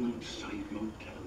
roadside motel